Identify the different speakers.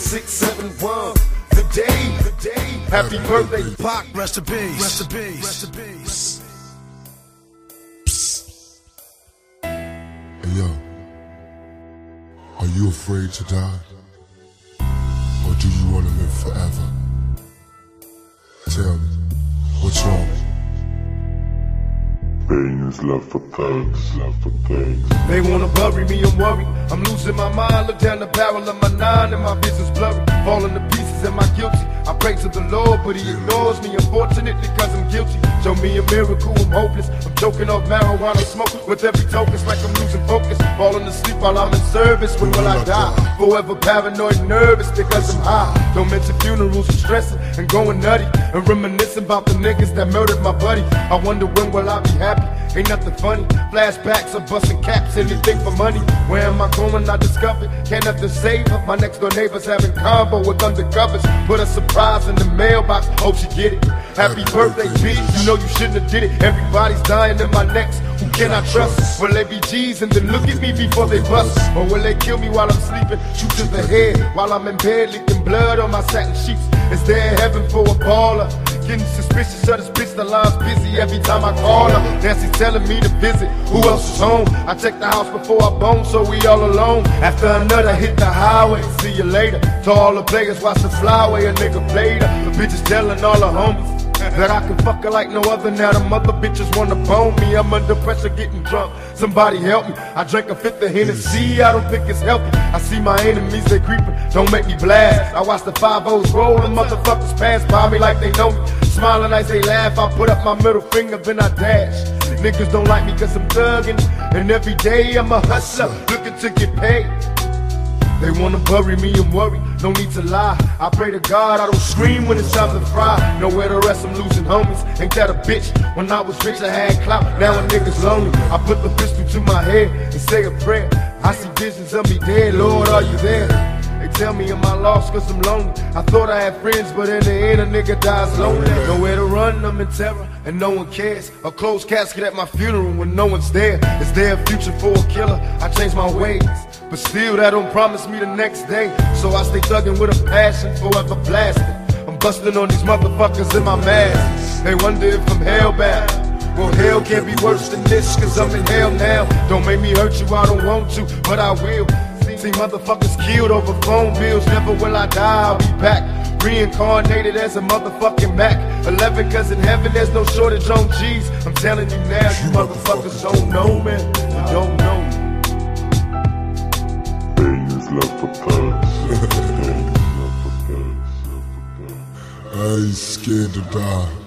Speaker 1: 671. The day, the day. Happy birthday,
Speaker 2: Pac, rest in peace. Rest in peace. Rest in peace.
Speaker 3: Hey yo, are you afraid to die? Or do you want to live forever? Tell me, what's wrong?
Speaker 4: Love for thugs, love for thugs.
Speaker 1: They wanna bury me, I'm worried. I'm losing my mind. Look down the barrel of my nine and my vision's blurry. Falling to pieces, am I guilty? I pray to the Lord, but He ignores me. Unfortunately, cause I'm guilty. Show me a miracle, I'm hopeless. I'm choking off marijuana smoke with every token. It's like I'm losing focus. Falling asleep while I'm in service. When will I die? Forever paranoid, nervous because I'm high. Don't mention funerals, I'm stressing and going nutty. And reminiscing about the niggas that murdered my buddy. I wonder when will I be happy? Ain't nothing funny. Flashbacks of busting caps, anything for money. Where am I going? I discovered. Can't nothing save her. My next door neighbors having combo with undercovers. Put a surprise in the mailbox. Hope she get it. Happy birthday, bitch. You know you shouldn't have did it. Everybody's dying in my necks. Who can I trust? Will they be G's and then look at me before they bust? Or will they kill me while I'm sleeping? Shoot to the head while I'm in bed, leaking blood on my satin sheets. Is there heaven for a baller? Getting suspicious of this bitch, the line's busy every time I call her. Nancy telling me to visit, who else is home? I check the house before I bone, so we all alone. After another hit the highway, see you later. To all the players, watch the flyway, a nigga played her. The bitches telling all the homies. That I can fuck her like no other. Now the mother bitches wanna bone me. I'm under pressure getting drunk. Somebody help me. I drank a fifth of Hennessy. I don't think it's healthy. I see my enemies, they creeping. Don't make me blast. I watch the five O's roll and motherfuckers pass by me like they know me. Smiling I say laugh. I put up my middle finger, then I dash. Niggas don't like me cause I'm thugging. And every day I'm a hustler, looking to get paid. They wanna bury me, I'm worried, no need to lie. I pray to God I don't scream when it's time to fry. Nowhere to rest, I'm losing homies. Ain't that a bitch? When I was rich, I had clout. Now a nigga's lonely. I put the pistol to my head and say a prayer. I see visions of me dead, Lord, are you there? They tell me am I lost cause I'm lonely. I thought I had friends, but in the end a nigga dies lonely. Nowhere to run, I'm in terror, and no one cares. A closed casket at my funeral when no one's there. Is there a future for a killer? I changed my ways. But still, that don't promise me the next day. So I stay thugging with a passion, forever blasting. I'm busting on these motherfuckers in my mask. They wonder if I'm hellbound. Well, hell can't be worse than this, cause I'm in hell now. Don't make me hurt you, I don't want to, but I will. See motherfuckers killed over phone bills, never will I die, I'll be back. Reincarnated as a motherfucking Mac. 11, cause in heaven there's no shortage on G's. I'm telling you now, you motherfuckers don't know, man. You don't know me.
Speaker 4: Love for thugs. Pain love for thugs, love for thugs.
Speaker 3: I ain't scared to die. I ain't scared to die.